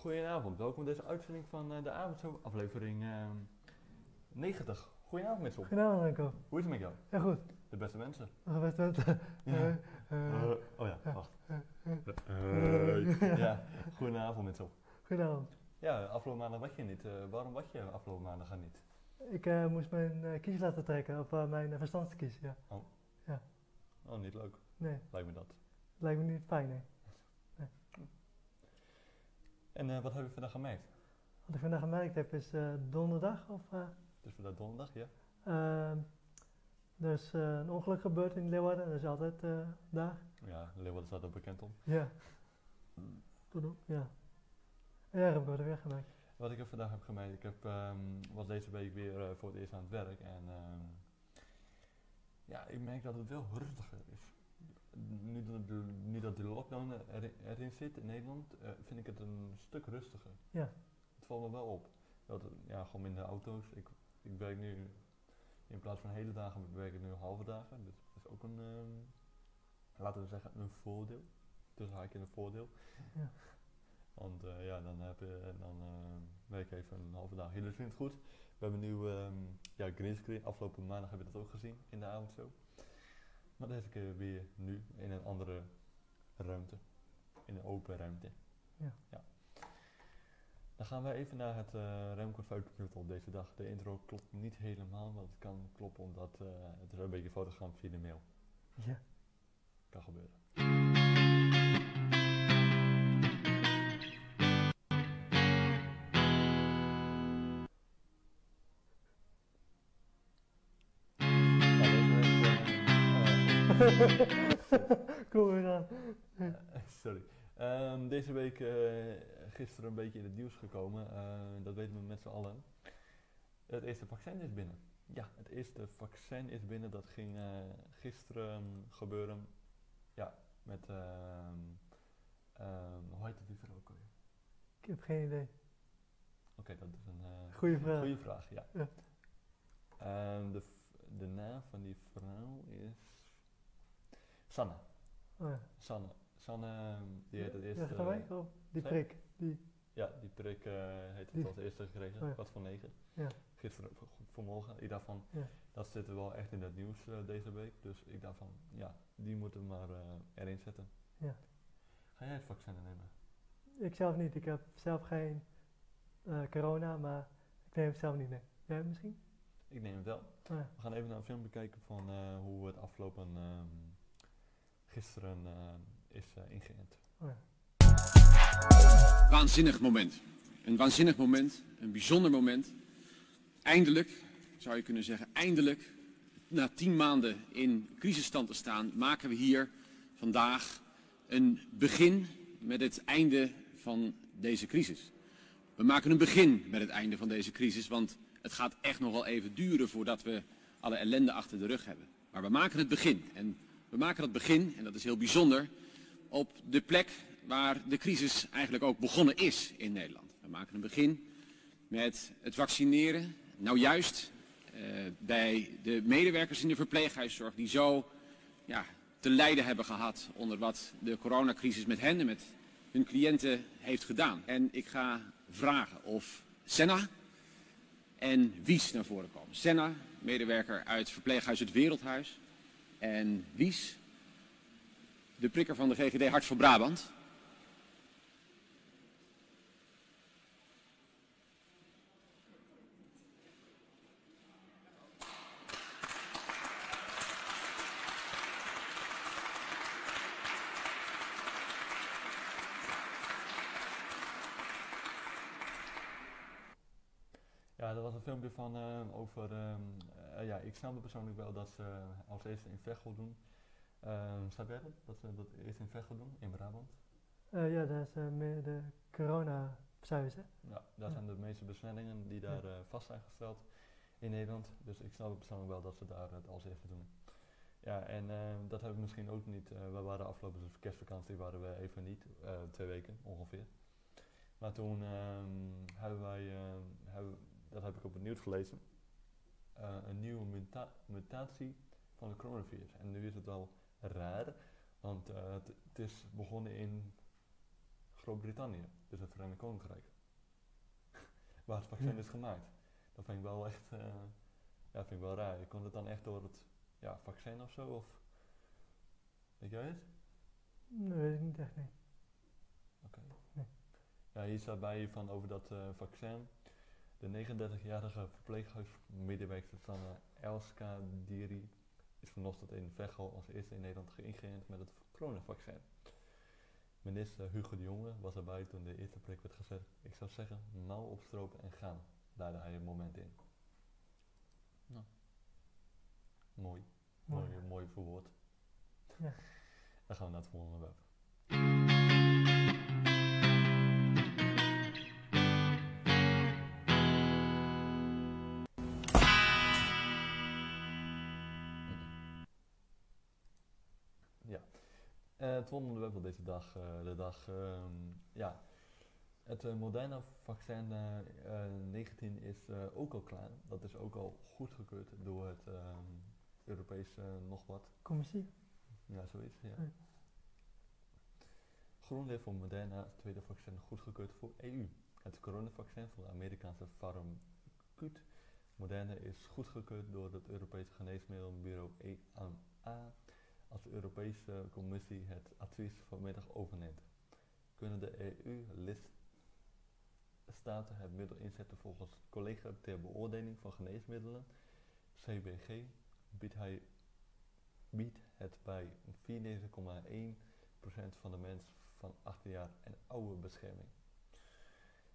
Goedenavond, welkom bij deze uitzending van eh, de avondshow, aflevering ehm 90. Goedenavond Mitchell, Goedenavond, Renko. hoe is het met jou? Ja, goed. De beste mensen. Nog best wel. Ja. Eh, eh, oh ja, wacht. ja, goedenavond Mitchell. Goedenavond. Ja, afgelopen maandag was je niet. Waarom was je afgelopen maandag niet? Ik moest mijn kies laten trekken, of mijn uh, verstandskies, ja. Oh, niet leuk, Nee, lijkt me dat. lijkt me niet fijn, nee. En eh, wat heb je vandaag gemerkt? Wat ik vandaag gemerkt heb is eh, donderdag, of... eh, Dus vandaag donderdag, ja? ehm, er is eh, een ongeluk gebeurd in Leeuwarden, dat is altijd daar. Ja, Leeuwarden staat er bekend om. Ja. Ook, ja. En daar heb ik weer gemerkt. Wat ik er vandaag heb gemerkt, ik heb, ehm, was deze week weer voor het eerst aan het werk en ehm, ja, ik merk dat het wel rustiger is. Nu dat de, nu dat de lockdown er, erin zit in Nederland, eh, vind ik het een stuk rustiger. Ja. Het valt me wel op. Dat, ja, gewoon minder auto's. Ik, ik werk nu, in plaats van hele dagen, werk ik nu halve dagen. Dus dat is ook een, ehm, laten we zeggen, een voordeel. Dus haakje een voordeel. Ja. Want eh, ja, dan, heb je, dan eh, werk ik even een halve dag. Jullie vinden het goed. We hebben nu ehm ja, greenscreen. Afgelopen maandag heb je dat ook gezien in de avondshow. Maar deze keer weer nu in een andere ruimte. In een open ruimte. Ja. Dan gaan we even naar het uh, Remco Fuitenknutel deze dag. De intro klopt niet helemaal, maar het kan kloppen omdat eh, het is een beetje foto gaan via de mail. Ja. Kan gebeuren. Kom weer aan. Sorry. Ehm, deze week eh, gisteren een beetje in het nieuws gekomen. eh, dat weten we met z'n allen. Het eerste vaccin is binnen. Ja, het eerste vaccin is binnen. Dat ging eh, gisteren gebeuren. Ja, met. ehm, ehm, hoe heet het die ook alweer? Ik heb geen idee. Oké, dat is een Goeie vraag. goede vraag. Ja. Ja. De, de naam van die vrouw is. Sanne. Oh, ja. Sanne. Sanne, ehm, die heeft het Ja, eerste. wij? Oh, die prik. Die. Ja, die prik eh heeft het als eerste gekregen, Oh ja. kwart voor negen. Ja. Gisteren, vanmorgen. Ik dacht van, Ja. dat zit wel echt in het nieuws eh, deze week. Dus ik dacht van, ja, die moeten we maar eh, erin zetten. Ja. Ga jij het vaccin nemen? Ik zelf niet. Ik heb zelf geen eh, corona, maar ik neem het zelf niet, nee. Jij misschien? Ik neem het wel. Oh, ja. We gaan even naar een filmpje kijken van eh, hoe het afgelopen ehm, gisteren eh, is eh, ingeënt. Oh, ja. Waanzinnig moment. Een waanzinnig moment, een bijzonder moment. Eindelijk, zou je kunnen zeggen, eindelijk, na tien maanden in crisisstand te staan, maken we hier vandaag een begin met het einde van deze crisis. We maken een begin met het einde van deze crisis, want het gaat echt nog wel even duren voordat we alle ellende achter de rug hebben. Maar we maken het begin. En we maken dat begin, en dat is heel bijzonder, op de plek waar de crisis eigenlijk ook begonnen is in Nederland. We maken een begin met het vaccineren. Nou juist eh, bij de medewerkers in de verpleeghuiszorg die zo ja, te lijden hebben gehad onder wat de coronacrisis met hen en met hun cliënten heeft gedaan. En ik ga vragen of Senna en Wies naar voren komen. Senna, medewerker uit verpleeghuis Het Wereldhuis. En Wies, de prikker van de GGD Hart voor Brabant. Ja, dat was een filmpje van eh, over, ehm, eh, ja, ik snap het persoonlijk wel dat ze als eerste in Veghel doen. Ehm snap jij dat? Dat ze dat eerst in Veghel doen, in Brabant? Eh, ja, dat is eh, meer de corona-psuis, hè? Ja, daar Ja. zijn de meeste besmettingen die daar vast zijn gesteld in Nederland. Dus ik snap het persoonlijk wel dat ze daar het als eerste doen. Ja, en eh, dat hebben we misschien ook niet. we waren afgelopen kerstvakantie waren we even niet, twee weken ongeveer. Maar toen ehm, hebben wij, ehm, hebben, dat heb ik op het nieuws gelezen, eh, een nieuwe muta- mutatie van het coronavirus. En nu is het wel raar, want eh, het, is begonnen in Groot-Brittannië, dus het Verenigd Koninkrijk. Waar het vaccin is gemaakt. Dat vind ik wel echt, eh, ja, vind ik wel raar. Komt het dan echt door het ja, vaccin of zo? Of, weet jij het? Dat weet ik niet echt, nee. Oké. Nee. Ja, hier staat bij van over dat vaccin. De 39-jarige verpleeghuismedewerker Sanne Elska Diri is vanochtend in Veghel als eerste in Nederland geïngeënt met het coronavaccin. Minister Hugo de Jonge was erbij toen de eerste prik werd gezet. Ik zou zeggen, mouw opstropen en gaan, duidde hij een moment in. Nou, mooi. Mooi. Mooi, mooi verwoord. Ja. Dan gaan we naar het volgende web. Het volgende web van deze dag, eh, de dag, ehm, ja. Het eh, Moderna-vaccin eh, eh, 19 is eh, ook al klaar. Dat is ook al goedgekeurd door het ehm Europese nog wat. Commissie? Ja, zoiets, ja. Ja. Voor Moderna, het tweede vaccin goedgekeurd voor EU. Het coronavaccin van de Amerikaanse Pharmaceut Moderna is goedgekeurd door het Europese Geneesmiddelenbureau EMA als de Europese Commissie het advies vanmiddag overneemt. Kunnen de EU-lidstaten het middel inzetten volgens het collega ter beoordeling van geneesmiddelen, CBG, biedt, het bij 94,1% van de mensen van 18 jaar en ouder bescherming.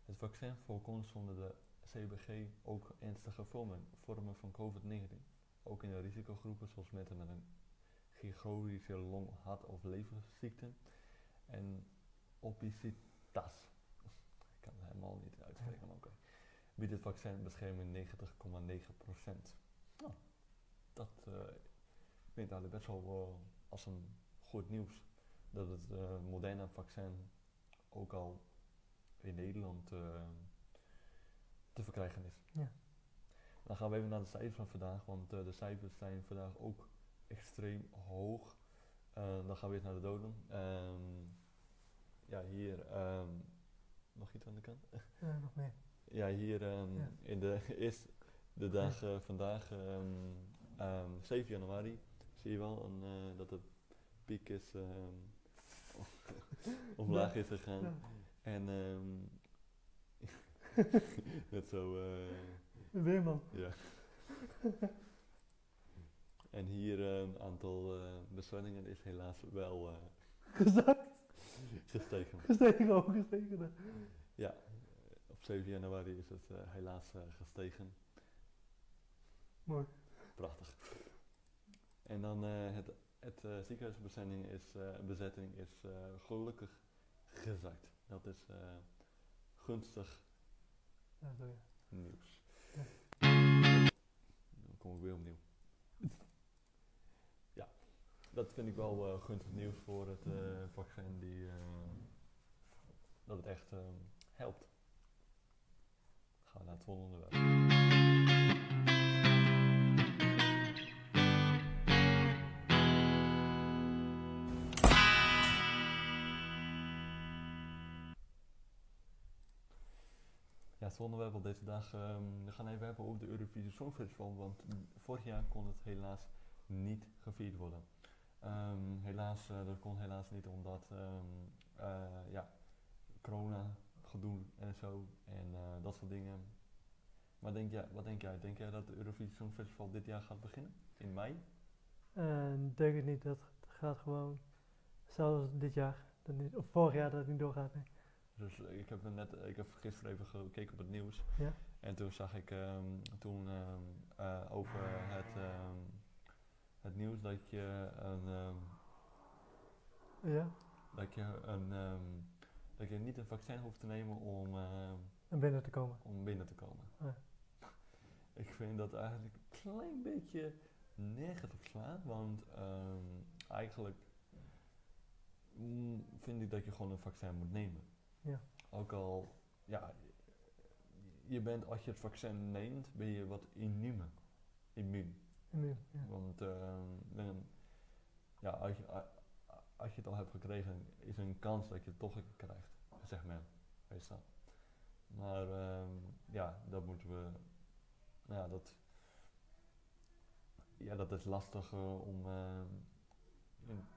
Het vaccin voorkomt zonder de CBG ook ernstige vormen, vormen van COVID-19. Ook in de risicogroepen zoals mensen met een chirurgische long-, hart- of leverziekten en obesitas. Ik kan het helemaal niet uitspreken, maar oké. Biedt het vaccin bescherming 90,9%. Nou, dat eh klinkt eigenlijk best wel eh, als een goed nieuws. Dat het eh moderne vaccin ook al in Nederland eh, te verkrijgen is. Ja. Dan gaan we even naar de cijfers van vandaag, want eh, de cijfers zijn vandaag ook extreem hoog. Eh, dan gaan we weer naar de doden. Ehm, ja, hier ehm, nog iets aan de kant. Ja, nog meer. Ja, hier ehm, Ja. in de is de dag eh, vandaag, ehm, ehm, 7 januari, zie je wel een, eh, dat de piek is omlaag is gegaan. Ja. En ehm net zo, eh, Weerman. ja. En hier eh, een aantal besmettingen is helaas wel eh, Gezakt. gestegen. Gestegen ook, gestegen. Ja, op 7 januari is het helaas gestegen. Mooi. Prachtig. En dan het, het ziekenhuisbezetting is, bezetting is gelukkig gezakt. Dat is gunstig Ja, nieuws. Ja. Dan kom ik weer opnieuw. Dat vind ik wel eh, gunstig nieuws voor het eh, vaccin die eh, dat het echt eh, helpt. Gaan we naar het volgende web. Ja, het web op deze dag. ehm, we gaan even hebben over de Eurovisie Songfestival, want vorig jaar kon het helaas niet gevierd worden. Ehm, helaas, eh, dat kon helaas niet omdat ehm, eh, ja, corona gedoe en zo en eh, dat soort dingen. Maar denk jij, wat denk jij? Denk jij dat de Eurovisie Songfestival dit jaar gaat beginnen? In mei? Ik denk het niet, dat gaat gewoon, zelfs dit jaar, dat niet, of vorig jaar dat het niet doorgaat. Nee. Dus ik heb, net, ik heb gisteren even gekeken op het nieuws. Ja. En toen zag ik ehm, toen ehm, over het, ehm, het nieuws dat je een, ehm, Ja, dat je een ehm, dat je niet een vaccin hoeft te nemen om, ehm, en binnen te komen. om binnen te komen. Ja. Ik vind dat eigenlijk een klein beetje nergens op slaat, want ehm, eigenlijk mm, vind ik dat je gewoon een vaccin moet nemen. Ja. Ook al, ja, je bent, als je het vaccin neemt, ben je wat immuun. Immuun. Ja. Want ehm, ja, als, je, als je het al hebt gekregen, is er een kans dat je het toch krijgt. zegt men, meestal. Maar ehm, ja, dat moeten we, nou ja, dat, ja, dat is lastig eh, om ehm, in,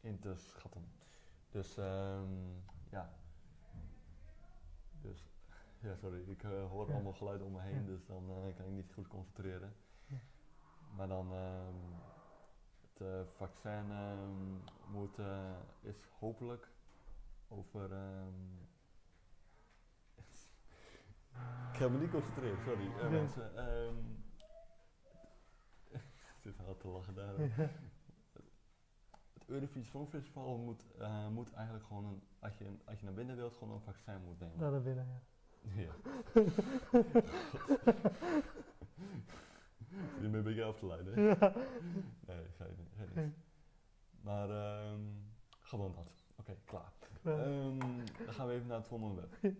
in te schatten. Dus ja, dus, ja sorry, ik eh, hoor allemaal geluiden om me heen, dus dan eh, kan ik niet goed concentreren. Maar dan, ehm, het eh, vaccin ehm, moet, eh, is hopelijk over. ehm, ik ga me niet concentreren, sorry eh, mensen. ehm, ik zit hard te lachen daar. Ja. Het Eurovisie Songfestival moet, moet eigenlijk gewoon, een, als, je, als je naar binnen wilt, gewoon een vaccin moet nemen. Naar de binnen, ja. Ja. Zit je me een beetje af te leiden? Ja. Nee, geen, geen Nee. niks. Maar ehm, gewoon dat. Oké, klaar. Ehm, dan gaan we even naar het volgende web.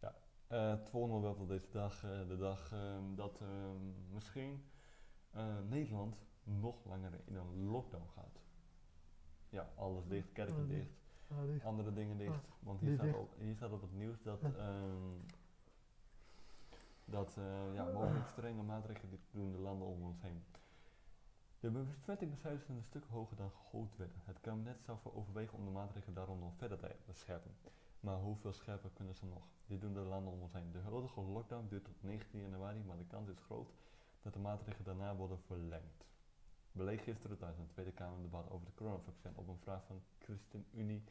Ja, eh, het volgende web op deze dag, eh, de dag ehm, dat ehm, misschien eh, Nederland nog langer in een lockdown gaat. Ja, alles dicht, kerken dicht. dicht, Ah, die- andere dingen dicht. Ah, Want hier die staat, dicht. op, hier staat op het nieuws dat, ehm, dat eh, ja, mogelijk strenge maatregelen doen de landen om ons heen. De besmettingscijfers zijn een stuk hoger dan gehoopt werden. Het kabinet zou voor overwegen om de maatregelen daarom nog verder te verscherpen. Maar hoeveel scherper kunnen ze nog? Dit doen de landen om ons heen. De huidige lockdown duurt tot 19 januari, maar de kans is groot dat de maatregelen daarna worden verlengd. Beleeg gisteren tijdens een Tweede Kamer debat over de coronavaccin op een vraag van ChristenUnie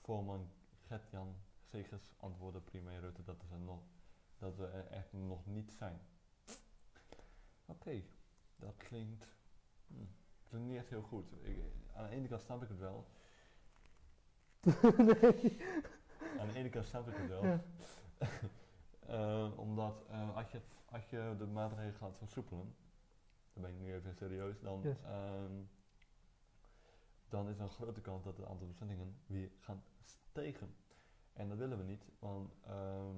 voorman Gert-Jan Segers antwoordde premier Rutte dat, er nog, dat we er echt nog niet zijn. Oké, dat klinkt, hm, klinkt niet echt heel goed. Ik, aan de ene kant snap ik het wel. nee. Aan de ene kant snap ik het wel. Ja. Eh, omdat eh, als, je, als je de maatregelen gaat versoepelen, dan ben ik nu even serieus, dan, Yes. ehm, dan is er een grote kans dat het aantal besmettingen weer gaan stijgen. En dat willen we niet, want ehm,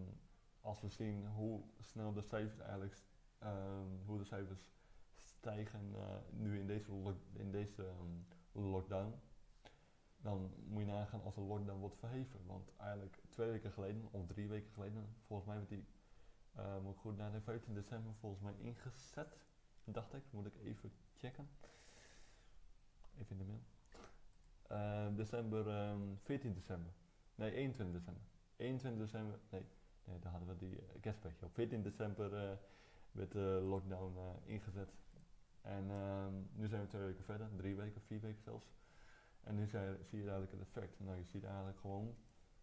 als we zien hoe snel de cijfers eigenlijk, ehm, hoe de cijfers stijgen eh, nu in deze, in deze lockdown, dan moet je nagaan als de lockdown wordt verheven. Want eigenlijk twee weken geleden, of drie weken geleden, volgens mij werd die, eh, moet ik goed naar de 15 december volgens mij ingezet. Dacht ik, moet ik even checken. Even in de mail. Eh, december, ehm, 14 december. Nee, 21 december. 21 december, nee, nee daar hadden we die uh, op. 14 december eh, werd de lockdown eh, ingezet. En ehm, nu zijn we twee weken verder, drie weken, vier weken zelfs. En nu zie je, eigenlijk het effect. Nou, je ziet eigenlijk gewoon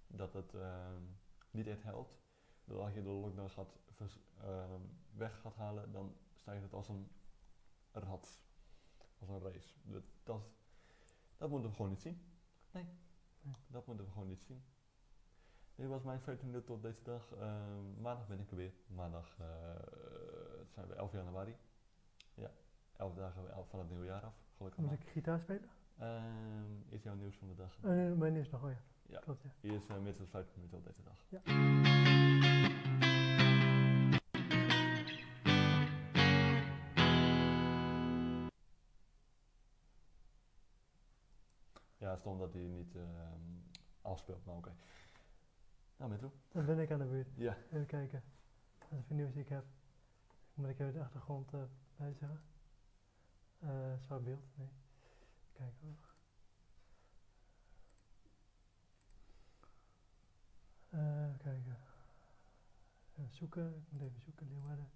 dat het ehm, niet echt helpt. Dat als je de lockdown gaat vers- ehm, weg gaat halen, dan stijgt het als een rat. Als een race. Dat, dat, dat moeten we gewoon niet zien. Nee, Nee. dat moeten we gewoon niet zien. Dit was mijn 15 minuten tot deze dag. Ehm, maandag ben ik er weer. Maandag eh, zijn we 11 januari. Ja, 11 dagen van het nieuwe jaar af. Gelukkig Moet ik gitaar spelen? Ehm, is jouw nieuws van de dag? Nee, mijn is nog, oh ja. Ja. Klopt, ja. Hier is uh, minstens 15 minuten op deze dag. Ja. Ja, stom dat hij niet ehm, afspeelt, maar oké. Nou, Metro. Dan ben ik aan de beurt. Ja. Even kijken. Wat voor nieuws ik heb. Moet ik even de achtergrond eh bij zeggen? Eh zwart beeld? Nee. Kijken hoor. Eh, even kijken. Even zoeken. Ik moet even zoeken. Leeuwarden.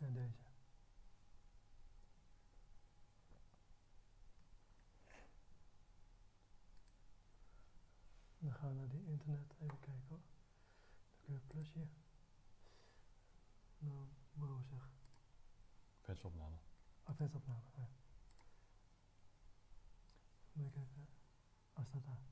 En deze. Dan gaan we naar die internet even kijken hoor. Dan kun je een plusje. Nou, browser. Vetsopname. Adventsopname. Ja. Moet ik even. Als staat daar.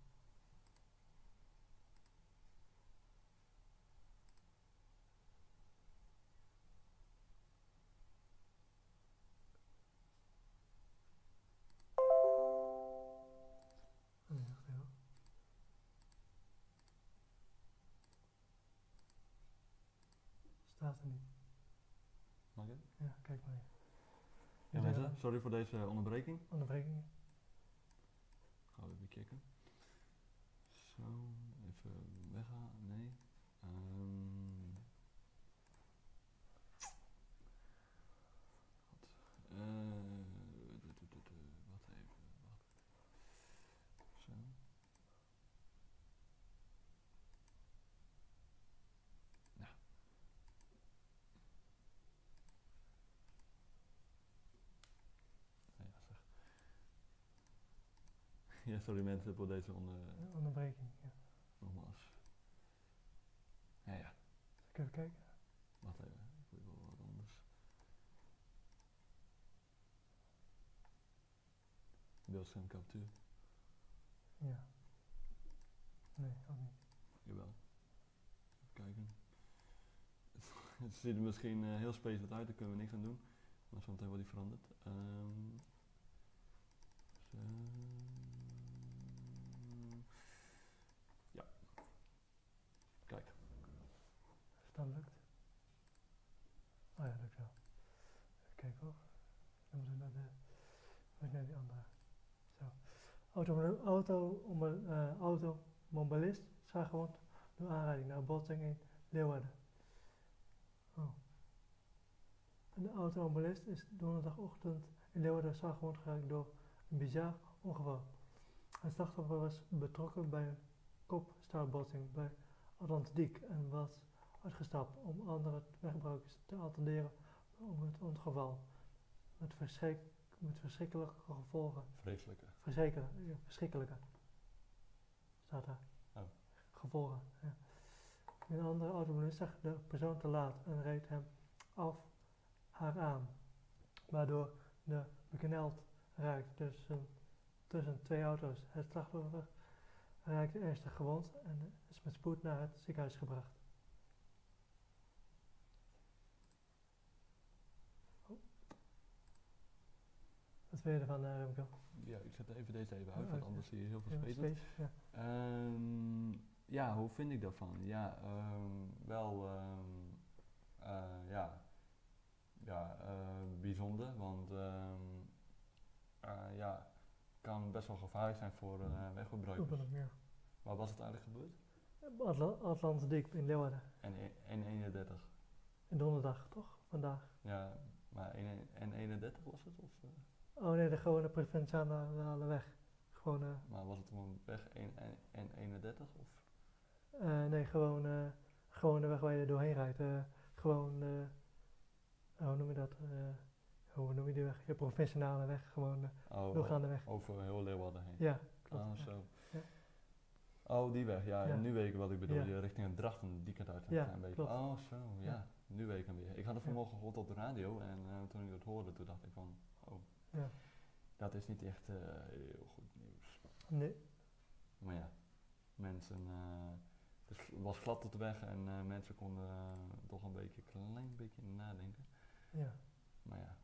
Staat er niet. Ja, kijk maar. Ja, mensen, sorry voor deze onderbreking. Onderbrekingen. Gaan we even kijken. Zo, even weggaan. Nee. Ehm. Wat? Eh, du- du- du- du- Wacht even. Wacht. Zo. Nou. Nou ja, zeg. Ja, sorry mensen voor deze onder, onderbreking, ja. nogmaals. Ja, ja. Zal ik even kijken? Wacht even, ik wil wel wat anders. Beeldschermcaptuur, Ja. Nee, ook niet. jawel. Even kijken. Het ziet er misschien eh, heel spacend uit, daar kunnen we niks aan doen. Maar zometeen wordt die veranderd. Ehm zo. Ja. Kijk. Als dat lukt. Oh ja, lukt wel. Even kijken hoor. Dan moeten naar, de, moet naar die andere. Zo. Auto, auto, een eh, automobilist zwaargewond door aanrijding naar botsing in Leeuwarden. Oh. Een automobilist is donderdagochtend in Leeuwarden zwaargewond geraakt door een bizar ongeval. Het slachtoffer was betrokken bij een kopstaartbotsing bij Atlantiek en was uitgestapt om andere weggebruikers te attenderen om het ongeval. Met, verschrik, met verschrikkelijke gevolgen. Vreselijke. Verzekeren, ja, verschrikkelijke. Staat daar. Oh. Gevolgen, ja. Een andere automobilist zag de persoon te laat en reed hem af haar aan. Waardoor de bekneld raakt tussen, tussen twee auto's. Het slachtoffer raakte ernstig gewond en is met spoed naar het ziekenhuis gebracht. Wat vind je ervan, uh, Remco? Ja, ik zet even deze even uit, Oh, want anders zie je heel veel Ja, space, ja. Ehm, ja, hoe vind ik daarvan? Ja, ehm, wel ehm, eh, ja, ja eh, bijzonder, want eh, ja, kan best wel gevaarlijk zijn voor eh weggebruikers. Ja. Waar was het eigenlijk gebeurd? Atla Atlantiek in Leeuwarden. En, e- en 31. En donderdag, toch? Vandaag. Ja, maar en, en 31 was het? Of, eh, Oh nee, de gewone provinciale weg. Gewoon, eh, maar was het gewoon weg en, en, en 31? Of? eh, nee, gewoon, eh, gewoon de weg waar je doorheen rijdt. eh, gewoon, eh, hoe noem je dat? eh, hoe noem je die weg? Je provinciale weg, gewoon de Oh, doorgaande weg. over heel Leeuwarden heen. Ja, klopt. Ah, ja. zo. Ja. Oh, die weg, ja. Nu weet ik wat ik bedoel. Je richting Drachten, die kant uit. een klein beetje. klopt. Oh, zo, ja. Nu weet ik hem weer. Ik had het vanmorgen gehoord op de radio en eh, toen ik dat hoorde, toen dacht ik van, oh, Ja. dat is niet echt eh, heel goed nieuws. Nee, Maar ja, mensen, eh, het was glad op de weg en eh, mensen konden toch een beetje, klein beetje nadenken. ja. Maar ja,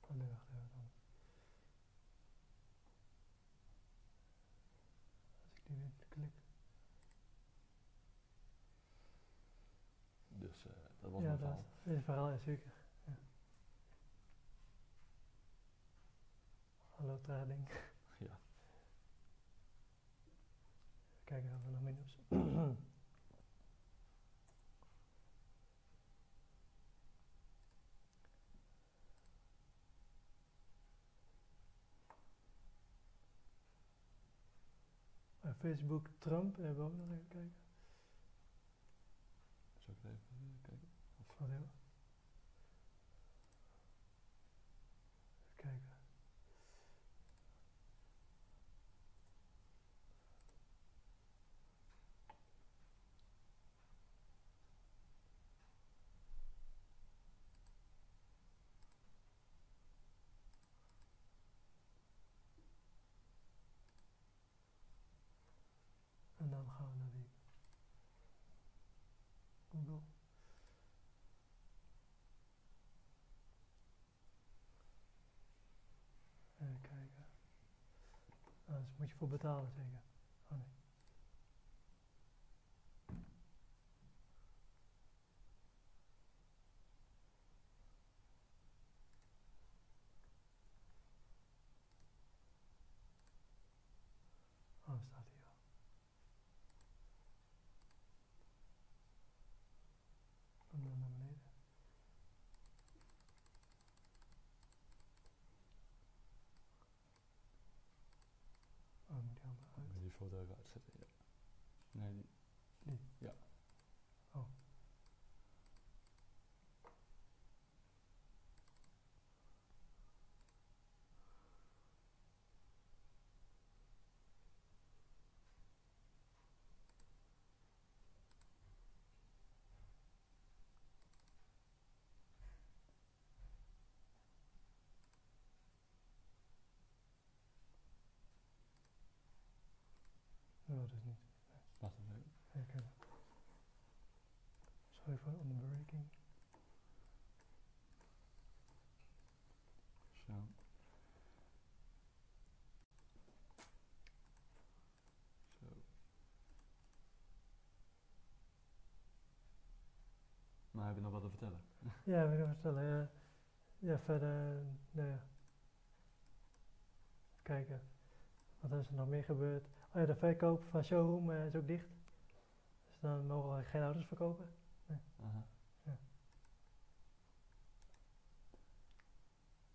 Oh nee, wacht even dan. Als ik die weer klik. dus dat was ja, mijn dat verhaal. is het verhaal, ja zeker. Ja. Hallo Trading. Ja. Kijken of er nog meer nieuws. Facebook Trump hebben we ook nog even kijken. Zal ik even eh, kijken? Wat heel. Even kijken. En dan gaan we naar die Google. Even kijken. Anders moet je voor betalen zeker. Oh nee. Even uitzetten. Ja. Nee, die. Die? Ja. Oh. Oh, dat is niet. Wacht even. Ja, kijk. Sorry voor de onderbreking. Zo. Zo. Maar heb je nog wat te vertellen? Ja, wil ik nog vertellen. Ja, ja verder, nou ja. Kijken. Wat is er nog meer gebeurd? Oh ja, de verkoop van showroom eh, is ook dicht. Dus dan mogen we geen auto's verkopen. Aha.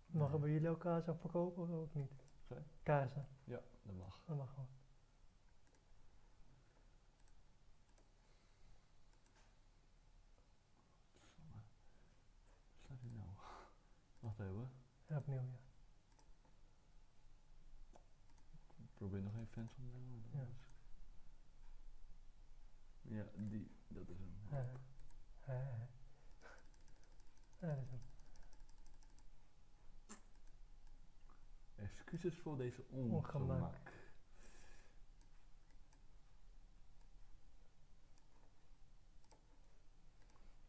Mogen Nee. bij jullie ook kaarsen verkopen of ook niet? Sorry? Kaarsen, Ja, dat mag. dat mag gewoon. Waar staat hij nou? Wacht even. Ja, opnieuw, ja. Ik probeer nog even fans om te. Ja. Ja, die, dat is hem. Ja. Ja, dat is hem. Excuses voor deze Ongemak. ongemak.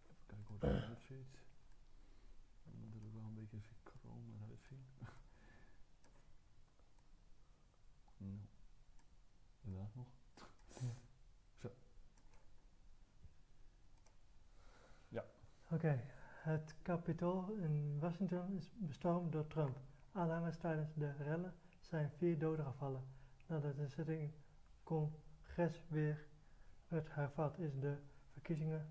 Even kijken hoe het eruit ziet. Dan moet het er wel een beetje synchroon uitzien. nou. Inderdaad nog. Oké, het Capitool in Washington is bestormd door Trump. Aanhangers tijdens de rellen zijn vier doden gevallen. Nadat de zitting in congres weer werd hervat, is de verkiezingen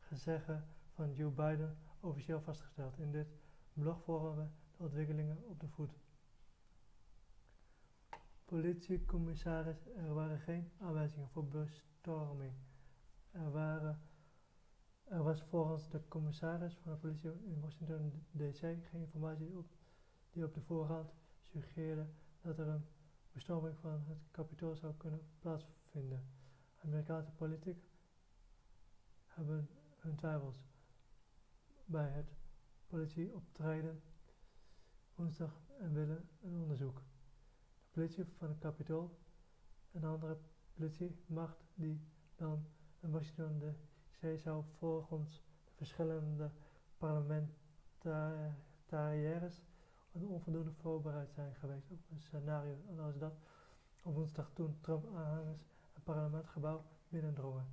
gezeggen van Joe Biden officieel vastgesteld. In dit blog volgen we de ontwikkelingen op de voet. Politiecommissaris, er waren geen aanwijzingen voor bestorming. Er waren er was volgens de commissaris van de politie in Washington DC geen informatie op, die op de voorhand suggereerde dat er een bestorming van het kapitool zou kunnen plaatsvinden. Amerikaanse politiek hebben hun twijfels bij het politieoptreden woensdag en willen een onderzoek. De politie van het kapitool, een andere politiemacht die dan in Washington Zou volgens de verschillende parlementariërs onvoldoende voorbereid zijn geweest op een scenario en als dat op woensdag toen Trump-aanhangers het parlementgebouw binnendrongen.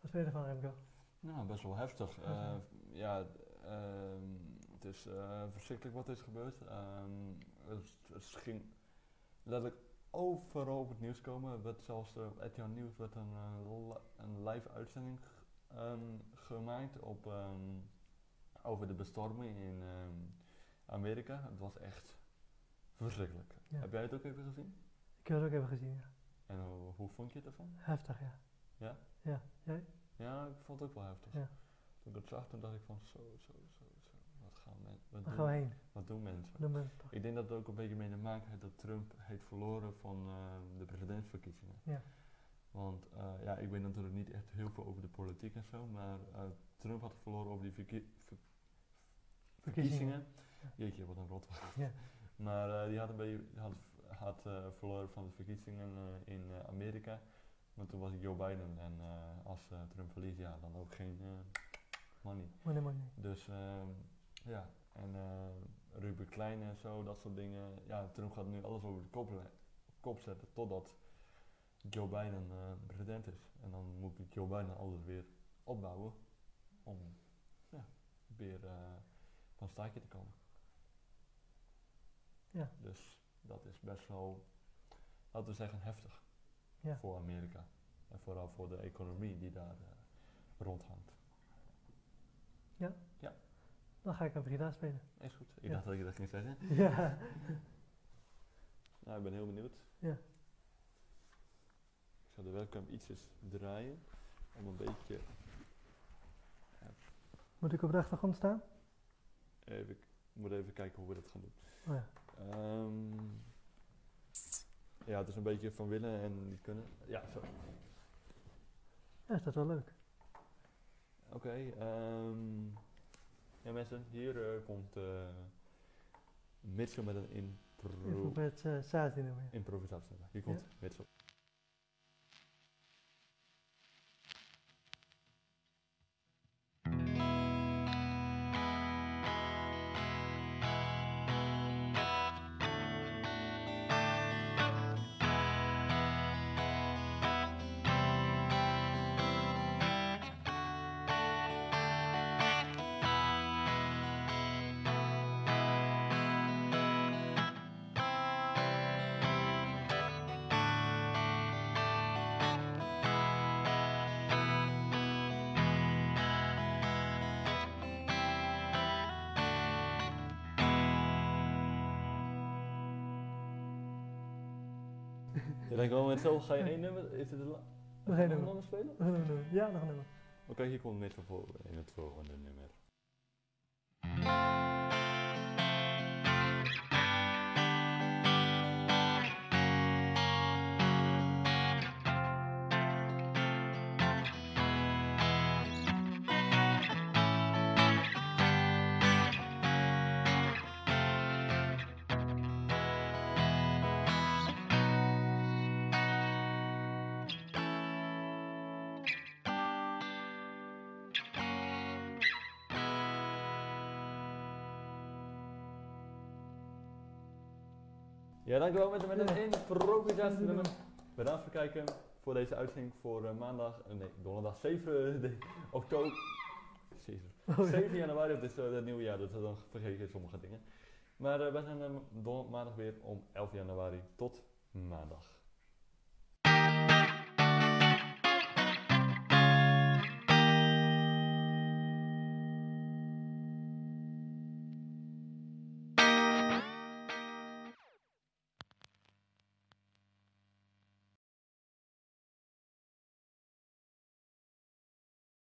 Wat vind je ervan, Remco? Nou, best wel heftig. Ja. Eh, ja, ehm, het is eh, verschrikkelijk wat is gebeurd. Ehm, het, het ging letterlijk overal op het nieuws komen. Er werd zelfs eh, op RTL Nieuws werd een, eh, een live uitzending ehm, gemaakt op, ehm, over de bestorming in ehm, Amerika. Het was echt verschrikkelijk. Ja. Heb jij het ook even gezien? Ik heb het ook even gezien, ja. En hoe, hoe vond je het ervan? Heftig, ja. Ja? Ja, jij? Ja, ik vond het ook wel heftig. Ja. Toen ik het zag, toen dacht ik van zo, zo, zo, gaan wat, doen, gaan we heen? wat doen mensen? Ik denk dat het ook een beetje mee te maken heeft dat Trump heeft verloren van eh, de presidentsverkiezingen. Ja. Want eh, ja, ik weet natuurlijk niet echt heel veel over de politiek en zo, maar eh, Trump had verloren over die verkie- ver- verkiezingen. Ja. Jeetje, wat een rot. Ja. Maar eh, die had, een beetje, had, had verloren van de verkiezingen in Amerika. Maar toen was ik Joe Biden en als Trump verliest, ja, dan ook geen money. Money, money. Dus ehm, ja, en eh Ruben Klein en zo, dat soort dingen. Ja, Trump gaat nu alles over de kop, zetten totdat Joe Biden eh, president is. En dan moet Joe Biden alles weer opbouwen om ja, weer eh, van staartje te komen. Ja. Dus dat is best wel, laten we zeggen, heftig Ja. voor Amerika. En vooral voor de economie die daar rondhangt. Dan ga ik even gitaar spelen. Is goed. Ik Ja. dacht dat je dat ging zeggen. ja. Nou, ik ben heel benieuwd. Ja. Ik zal de webcam ietsjes draaien om een beetje. Moet ik op de achtergrond staan? Even, ik moet even kijken hoe we dat gaan doen. Oh ja. Ehm, ja, het is een beetje van willen en niet kunnen. Ja, zo. Ja, is dat wel leuk. Oké, ehm, ja mensen, hier eh, komt eh Mitchell met een impro Improvisatie je. improvisatie. Hier komt Ja. Mitchell. Je denkt wel met zo, ga je één nummer, is het een la- Nog één nummer. nummer spelen? Nog een nummer. Ja, nog een nummer. Oké, hier komt in het volgende nummer. Ja, dankjewel met, met een improvisatienummer. Bedankt voor het kijken voor deze uitzending voor eh, maandag, eh, nee, donderdag 7 de- oktober. Jezus. Oh, ja. 7 januari, dat is eh, het nieuwe jaar, dus dan vergeet je sommige dingen. Maar eh, wij zijn eh, maandag weer om 11 januari tot maandag.